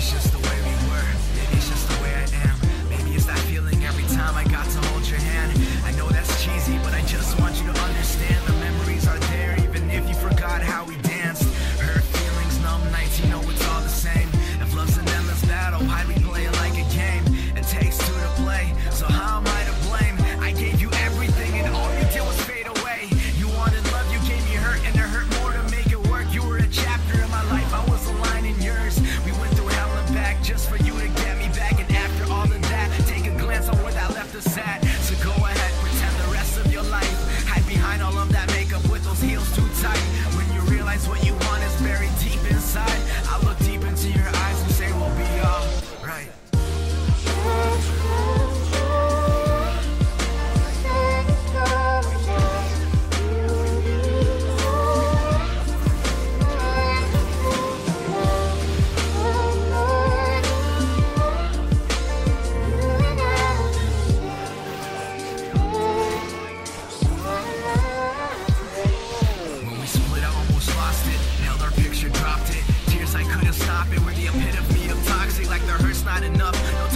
Just the way that's what you stop it. We're the epitome of toxic, like the hurt's not enough. No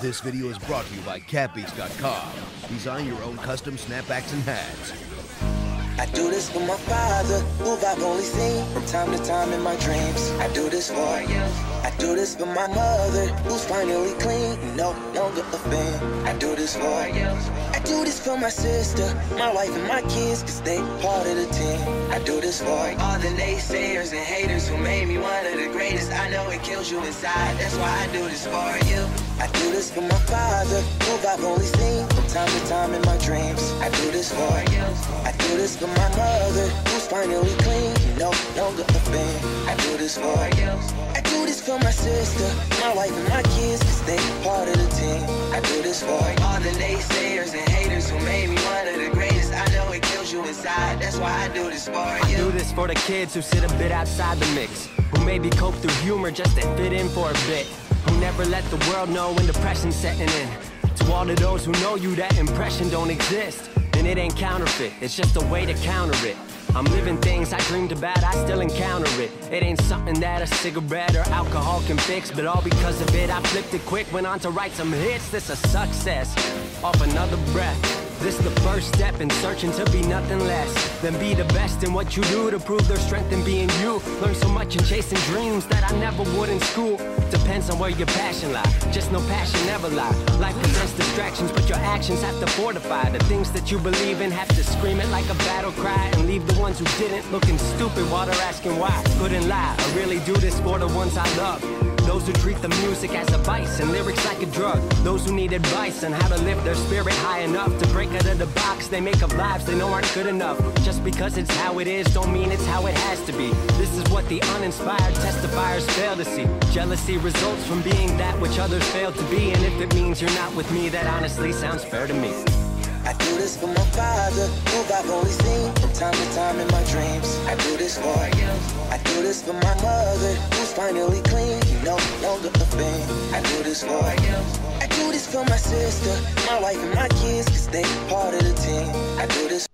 This video is brought to you by CatBeast.com. Design your own custom snapbacks and hats. I do this for my father, who I've only seen from time to time in my dreams. I do this for you. I do this for my mother, who's finally clean, no longer a fan. I do this for you. I do this for my sister, my wife and my kids, cause they part of the team. I do this for all the naysayers and haters who made me greatest. I know it kills you inside, that's why I do this for you. I do this for my father, who I've only seen from time to time in my dreams. I do this for you. I do this for my mother, who's finally clean, no longer a fan. I do this for you. I do this for my sister, my wife and my kids, cause they part of the team. I do this for all the naysayers and haters who made me one of the greatest. I know it kills you inside, that's why I do this for you. I do this for the kids who sit a bit outside the mix, who maybe cope through humor just to fit in for a bit, who never let the world know when depression's setting in. To all of those who know you, that impression don't exist. And it ain't counterfeit, it's just a way to counter it. I'm living things I dreamed about, I still encounter it. It ain't something that a cigarette or alcohol can fix, but all because of it, I flipped it quick, went on to write some hits. This a success, off another breath. This the first step in searching to be nothing less than be the best in what you do to prove their strength in being you. Learn so much in chasing dreams that I never would in school. Depends on where your passion lie. Just no passion never lie. Life presents distractions, but your actions have to fortify the things that you believe in. Have to scream it like a battle cry and leave the ones who didn't looking stupid while they're asking why. Couldn't lie. I really do this for the ones I love. Those who treat the music as a vice and lyrics like a drug. Those who need advice on how to lift their spirit high enough to break out of the box they make of lives they know aren't good enough. Just because it's how it is, don't mean it's how it has to be. This is what the uninspired testifiers fail to see. Jealousy results from being that which others fail to be. And if it means you're not with me, that honestly sounds fair to me. I do this for my father, who I've only seen from time to time in my dreams. I do this for. I do this for my mother, who's finally clean, no longer a fan. I do this for you. I do this for my sister, my wife and my kids, cause they part of the team. I do this